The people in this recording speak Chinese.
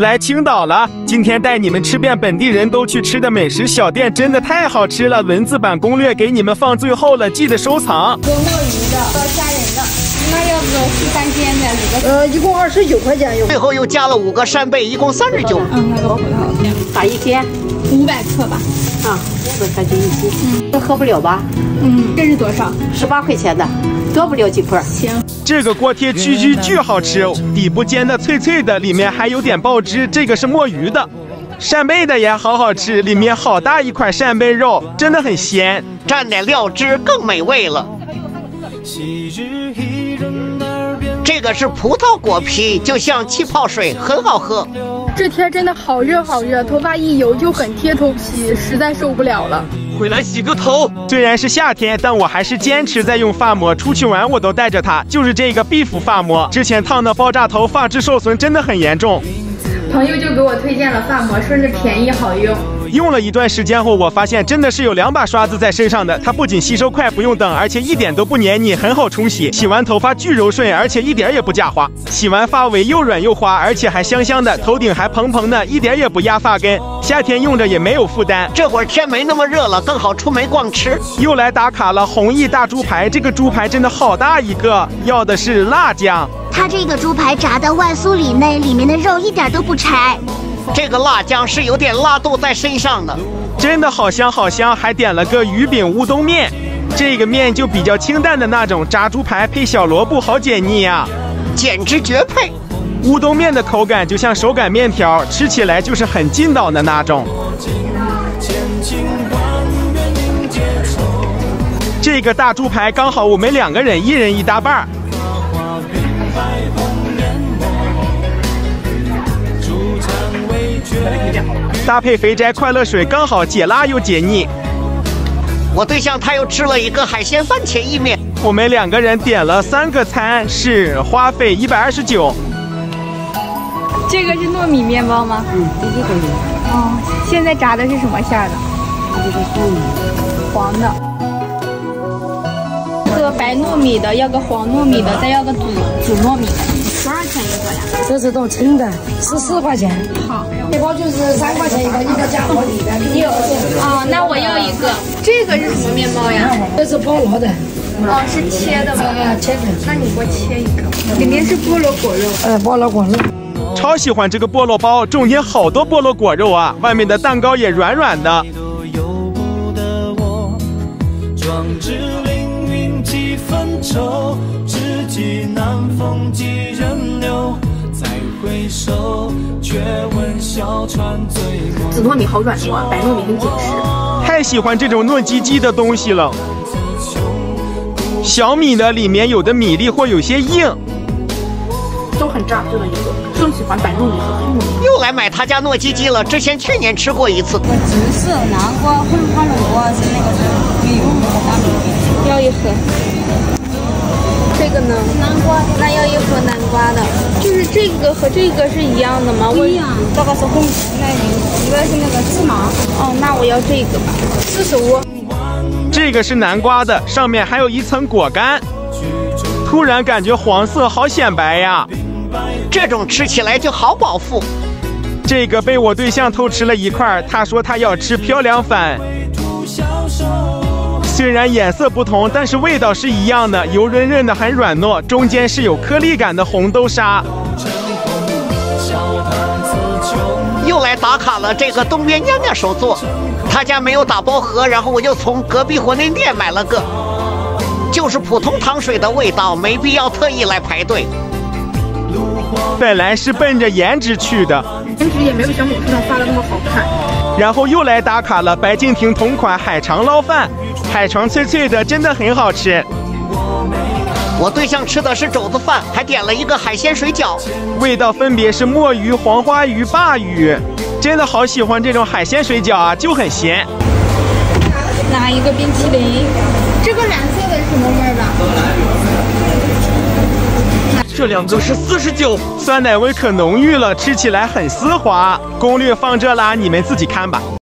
来青岛了，今天带你们吃遍本地人都去吃的美食小店，真的太好吃了。文字版攻略给你们放最后了，记得收藏。有墨鱼的，有虾仁的，那要不西三鲜的那个？呃，一共二十九块钱。最后又加了五个扇贝，一共三十九。嗯，那个葡萄，打一斤，五百克吧。啊，五百块钱一斤。嗯，这喝不了吧？嗯，这是多少？十八块钱的，多不了几块。行。这个锅贴巨巨巨好吃，底部煎的脆脆的，里面还有点爆汁。这个是墨鱼的，扇贝的也好好吃，里面好大一块扇贝肉，真的很鲜，蘸点料汁更美味了。这个是葡萄果皮，就像气泡水，很好喝。这天真的好热好热，头发一油就很贴头皮，实在受不了了。回来洗个头。虽然是夏天，但我还是坚持在用发膜。出去玩我都带着它，就是这个碧芙发膜。之前烫的爆炸头，发质受损真的很严重。朋友就给我推荐了发膜，说是便宜好用。用了一段时间后，我发现真的是有两把刷子在身上的。它不仅吸收快，不用等，而且一点都不黏腻，很好冲洗。洗完头发巨柔顺，而且一点也不假滑。洗完发尾又软又滑，而且还香香的，头顶还蓬蓬的，一点也不压发根。夏天用着也没有负担。这会儿天没那么热了，更好出门逛吃。又来打卡了，弘毅大猪排，这个猪排真的好大一个，要的是辣酱。它这个猪排炸的外酥里嫩，里面的肉一点都不柴。这个辣酱是有点辣度在身上的，真的好香好香，还点了个鱼饼乌冬面，这个面就比较清淡的那种，炸猪排配小萝卜好解腻呀，简直绝配。乌冬面的口感就像手擀面条，吃起来就是很劲道的那种。这个大猪排刚好我们两个人，一人一大半。搭配肥宅快乐水，刚好解辣又解腻。我对象他又吃了一个海鲜番茄意面。我们两个人点了三个餐，是花费一百二十九。这个是糯米面包吗？嗯，这个可以。哦，现在炸的是什么馅的？这个糯米。黄的。个白糯米的，要个黄糯米的，再要个紫紫糯米的。多少钱一个呀？这是都称的，十四块钱。好，面包就是三块钱一个，一个加玻璃的。你有啊？那我要一个。这个是什么面包呀？这是菠萝的。哦，是切的吗？啊，切的。那你给我切一个。里面是菠萝果肉。呃，菠萝果肉。超喜欢这个菠萝包，中间好多菠萝果肉啊！外面的蛋糕也软软的。紫糯米好软糯，白糯米很紧实。太喜欢这种糯叽叽的东西了。小米的里面有的米粒会有些硬，都很炸，这个一个。更喜欢白糯米和黑糯米。又来买他家糯叽叽了，之前去年吃过一次。芝士、南瓜、红花萝卜是那个是有要一盒。这个呢？南瓜，那要一盒南瓜这个和这个是一样的吗？不一样，这个是红那个，一个是那个芝麻。哦，那我要这个吧，四十五。这个是南瓜的，上面还有一层果干。突然感觉黄色好显白呀，这种吃起来就好饱腹。这个被我对象偷吃了一块，他说他要吃漂亮粉。虽然颜色不同，但是味道是一样的，油润润的，很软糯，中间是有颗粒感的红豆沙。又来打卡了，这个东边娘娘手做，他家没有打包盒，然后我就从隔壁火锅店买了个，就是普通糖水的味道，没必要特意来排队。本来是奔着颜值去的，颜值也没有小红书上发的那么好看。然后又来打卡了，白敬亭同款海肠捞饭。海肠脆脆的，真的很好吃。我对象吃的是肘子饭，还点了一个海鲜水饺，味道分别是墨鱼、黄花鱼、鲅鱼，真的好喜欢这种海鲜水饺啊，就很咸。拿一个冰淇淋，这个蓝色的是什么味儿的？这两个是四十九，酸奶味可浓郁了，吃起来很丝滑。攻略放这啦，你们自己看吧。